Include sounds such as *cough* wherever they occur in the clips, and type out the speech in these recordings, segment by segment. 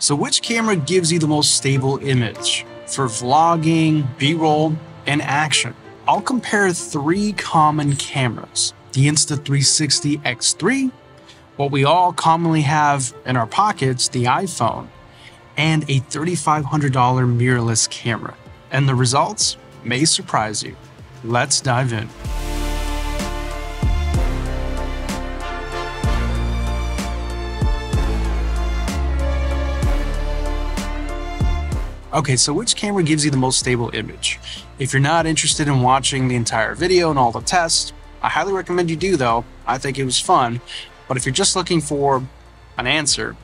So which camera gives you the most stable image for vlogging, B-roll, and action? I'll compare three common cameras. The Insta360 X3, what we all commonly have in our pockets, the iPhone, and a $3,500 mirrorless camera. And the results may surprise you. Let's dive in. Okay, so which camera gives you the most stable image? If you're not interested in watching the entire video and all the tests, I highly recommend you do though. I think it was fun. But if you're just looking for an answer,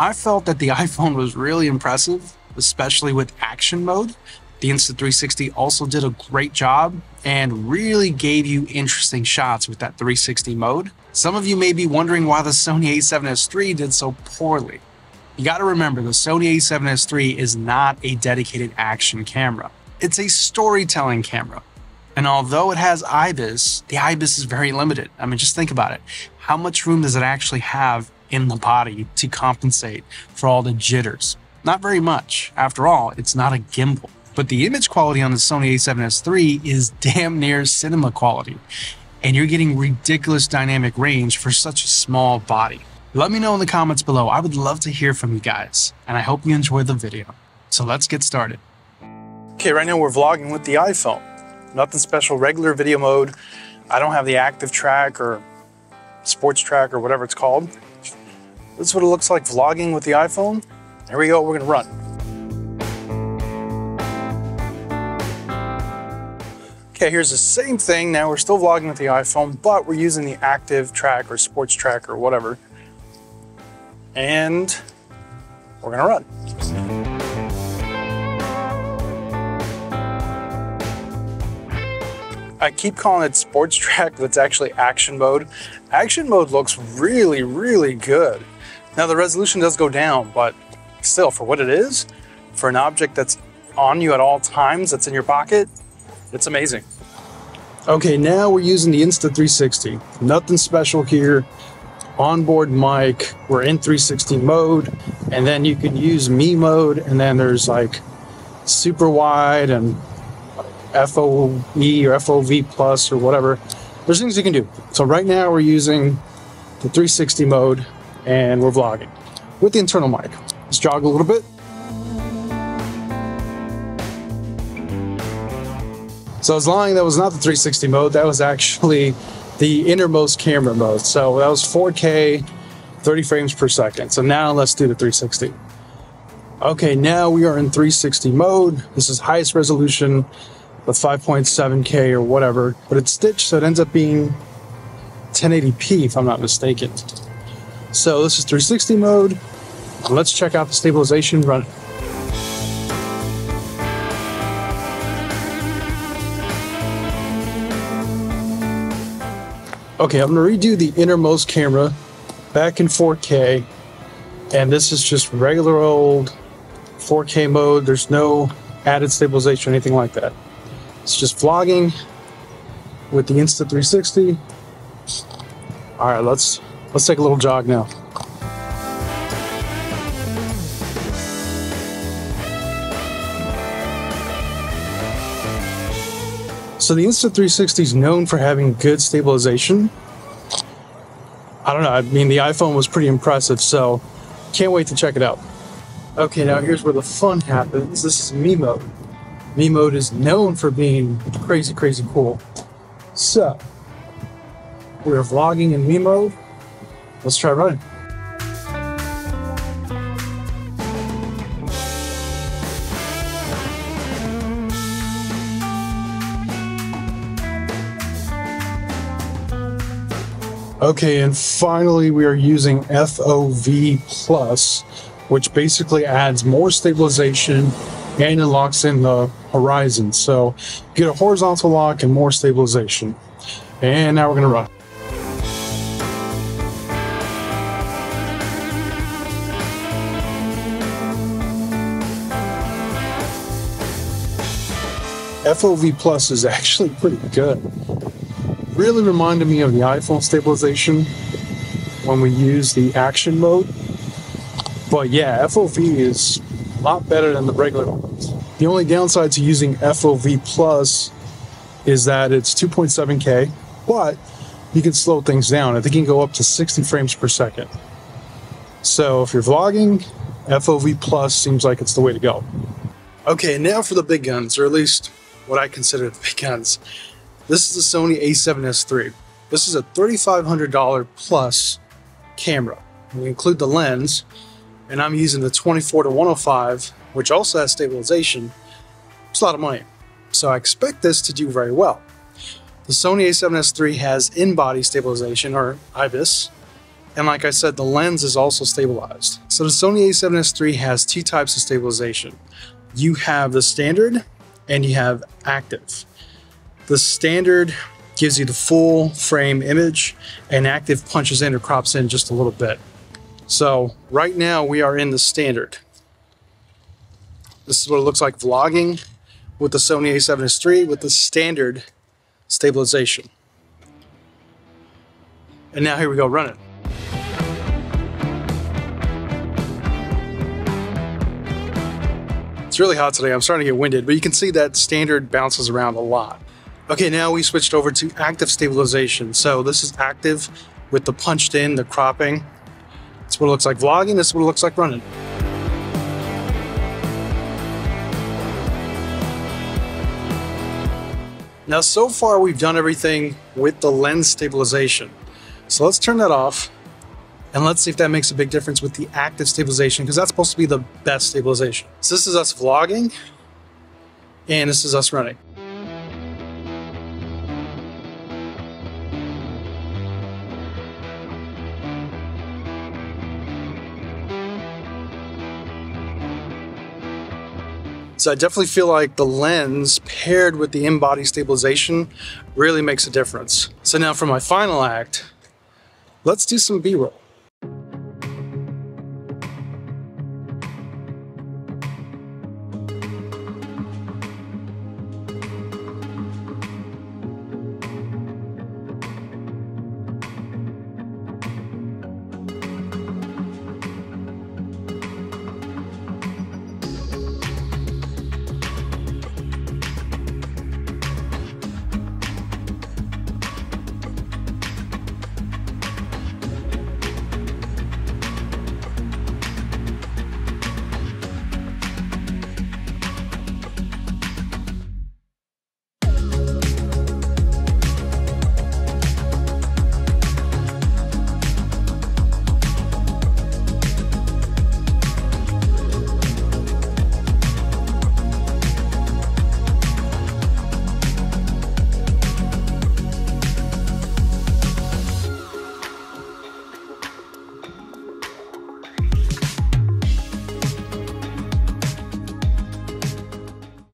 I felt that the *laughs* iPhone was really impressive, especially with action mode. The Insta360 also did a great job and really gave you interesting shots with that 360 mode. Some of you may be wondering why the Sony a7S III did so poorly. You got to remember the Sony a7S III is not a dedicated action camera. It's a storytelling camera. And although it has IBIS, the IBIS is very limited. I mean, just think about it. How much room does it actually have in the body to compensate for all the jitters? Not very much. After all, it's not a gimbal. But the image quality on the Sony a7S III is damn near cinema quality. And you're getting ridiculous dynamic range for such a small body. Let me know in the comments below. I would love to hear from you guys, and I hope you enjoy the video. So let's get started. Okay, right now we're vlogging with the iPhone. Nothing special, regular video mode. I don't have the active track or sports track or whatever it's called. This is what it looks like vlogging with the iPhone. Here we go, we're gonna run. Okay, here's the same thing. Now we're still vlogging with the iPhone, but we're using the active track or sports track or whatever and we're gonna run. I keep calling it sports *laughs* track, but it's actually action mode. Action mode looks really, really good. Now the resolution does go down, but still for what it is, for an object that's on you at all times, that's in your pocket, it's amazing. Okay, now we're using the Insta360. Nothing special here onboard mic. We're in 360 mode, and then you can use me mode, and then there's like super wide and FOV or FOV plus or whatever. There's things you can do. So right now we're using the 360 mode and we're vlogging with the internal mic. Let's jog a little bit. So I was lying, that was not the 360 mode. That was actually the innermost camera mode. So that was 4K, 30 frames per second. So now let's do the 360. Okay, now we are in 360 mode. This is highest resolution with 5.7K or whatever, but it's stitched, so it ends up being 1080p if I'm not mistaken. So this is 360 mode. Let's check out the stabilization run. Okay, I'm gonna redo the innermost camera back in 4K. And this is just regular old 4K mode. There's no added stabilization or anything like that. It's just vlogging with the Insta360. All right, let's let's take a little jog now. So the Insta360 is known for having good stabilization. I don't know. I mean, the iPhone was pretty impressive, so can't wait to check it out. Okay, now here's where the fun happens. This is Me Mode. Me Mode is known for being crazy, crazy cool. So, we're vlogging in Me Mode. Let's try running. Okay, and finally we are using FOV Plus, which basically adds more stabilization and it locks in the horizon. So you get a horizontal lock and more stabilization. And now we're gonna run. FOV Plus is actually pretty good really reminded me of the iPhone stabilization when we use the action mode. But yeah, FOV is a lot better than the regular ones. The only downside to using FOV Plus is that it's 2.7K, but you can slow things down. I think you can go up to 60 frames per second. So if you're vlogging, FOV Plus seems like it's the way to go. Okay, now for the big guns, or at least what I consider the big guns. This is the Sony a7S III. This is a $3,500 plus camera. We include the lens, and I'm using the 24 to 105, which also has stabilization. It's a lot of money. So I expect this to do very well. The Sony a7S III has in-body stabilization, or IBIS, and like I said, the lens is also stabilized. So the Sony a7S III has two types of stabilization. You have the standard and you have active. The standard gives you the full frame image and active punches in or crops in just a little bit. So right now we are in the standard. This is what it looks like vlogging with the Sony a7S III with the standard stabilization. And now here we go, run it. It's really hot today. I'm starting to get winded, but you can see that standard bounces around a lot. Okay, now we switched over to active stabilization. So this is active with the punched in, the cropping. That's what it looks like vlogging. that's what it looks like running. Now, so far we've done everything with the lens stabilization. So let's turn that off and let's see if that makes a big difference with the active stabilization, because that's supposed to be the best stabilization. So this is us vlogging, and this is us running. So I definitely feel like the lens paired with the in-body stabilization really makes a difference. So now for my final act, let's do some B-roll.